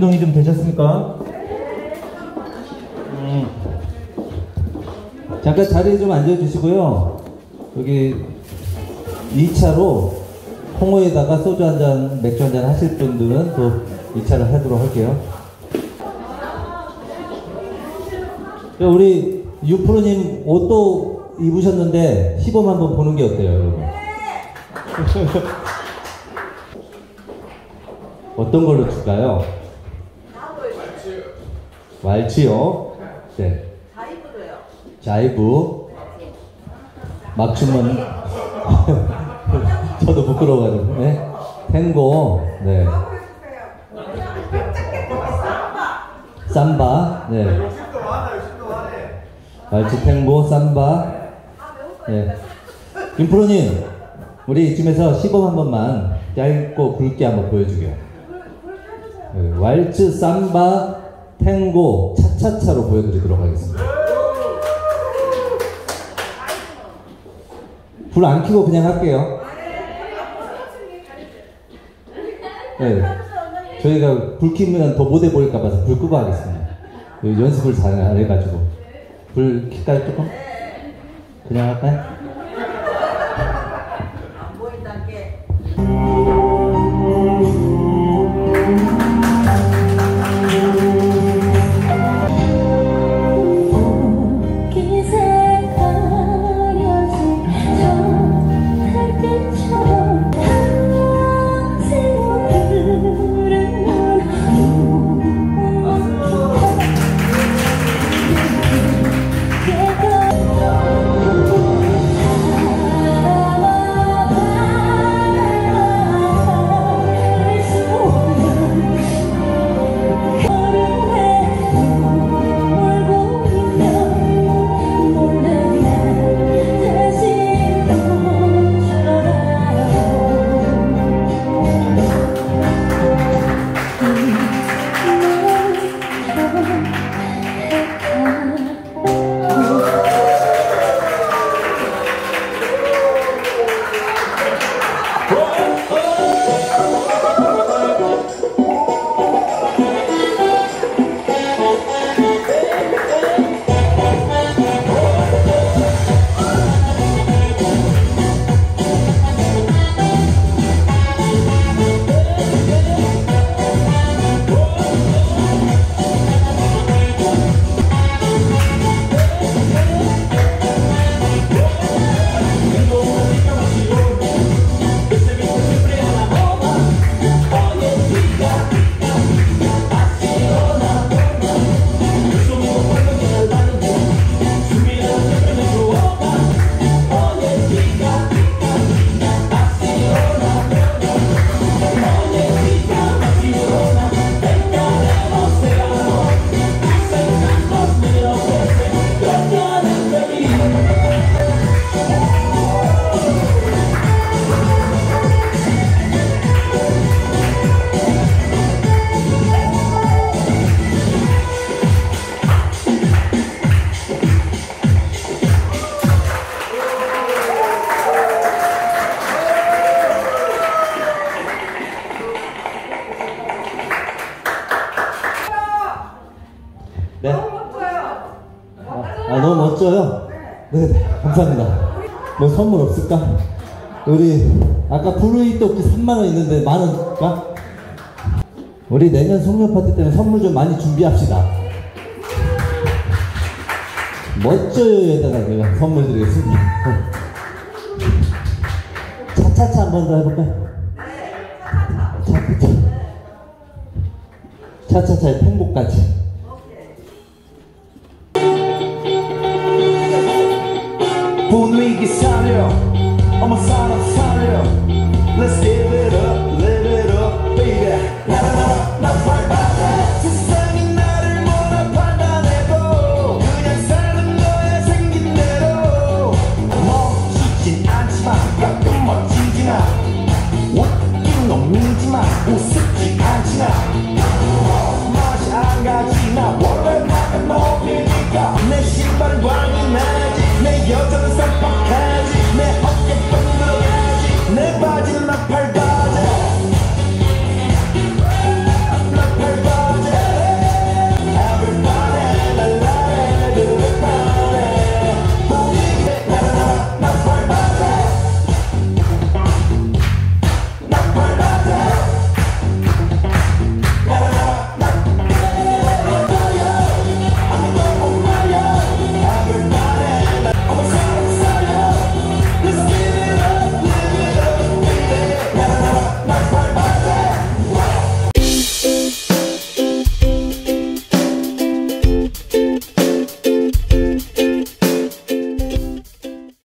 정리 좀 되셨습니까? 음. 잠깐 자리에 좀 앉아주시고요. 여기 2차로 홍어에다가 소주 한 잔, 맥주 한 잔 하실 분들은 또 2차를 하도록 할게요. 자, 우리 유프로님 옷도 입으셨는데 시범 한번 보는 게 어때요, 여러분? 어떤 걸로 줄까요? 왈츠요. 네. 자이브도요. 자이브. 맞춤은 저도 부끄러워가지고. 네. 탱고. 네. 삼바. 네. 왈츠 탱고 삼바. 네. 김프로님, 우리 이쯤에서 시범 한 번만 짧고 굵게 한번 보여주게요. 네, 왈츠 삼바 탱고 차차차로 보여드리도록 하겠습니다. 불 안 켜고 그냥 할게요. 네. 저희가 불 켜면 더 못해 보일까 봐서 불 끄고 하겠습니다. 그 연습을 잘안 해가지고. 불 켤까요, 조금? 그냥 할까요? 안 보인다는 게. 아, 아, 너무 멋져요? 네, 감사합니다. 뭐 선물 없을까? 우리 아까 브루이 떡볶이 3만 원 있는데 만 원 줄까? 우리 내년 송년 파티 때는 선물 좀 많이 준비합시다. 멋져요에다가 제가 선물 드리겠습니다. 차차차 한 번 더 해볼까요? 차차차. 차차차의 행복까지. 이게 삶이야 어머 사람 살려 Let's give it up, live it up, baby. 나나나 멋진지나. 웃기는 놈이지만 우습지 않지만